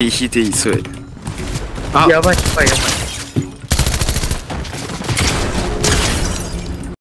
引いていいそうやあ。やばいやばいやばい。